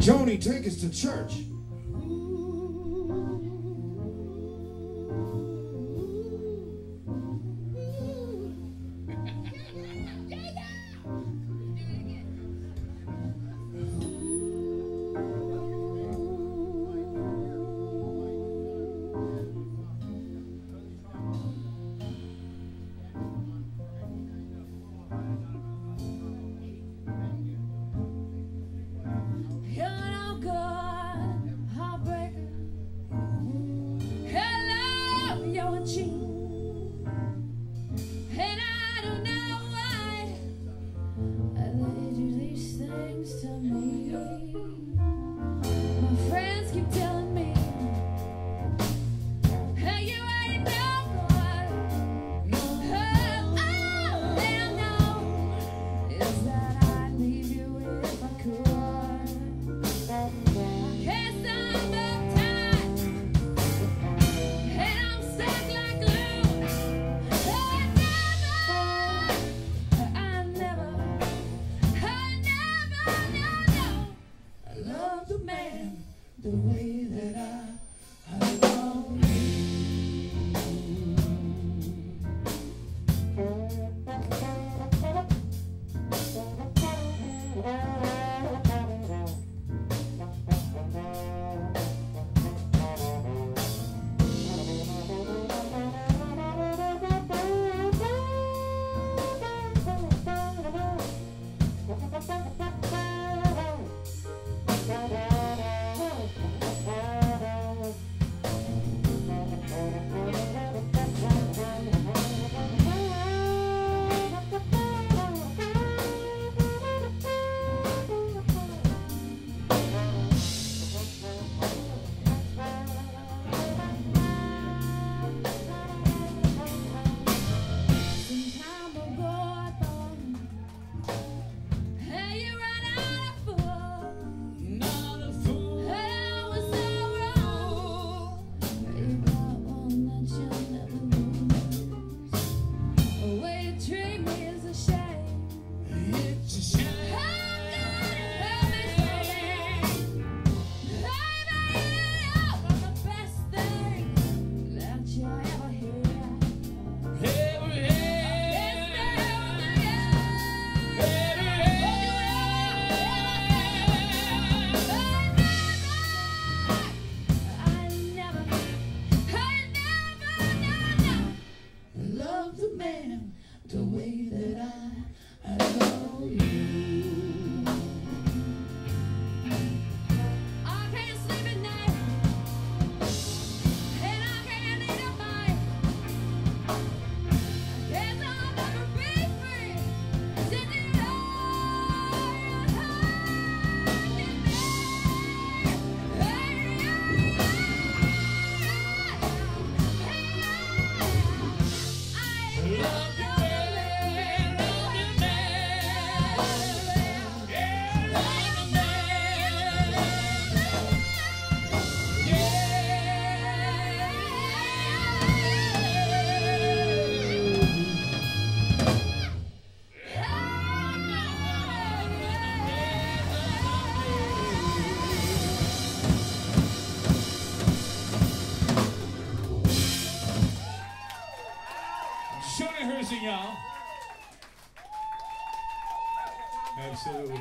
Joni, take us to church. the way to win. Shona Herzing, y'all. Absolutely.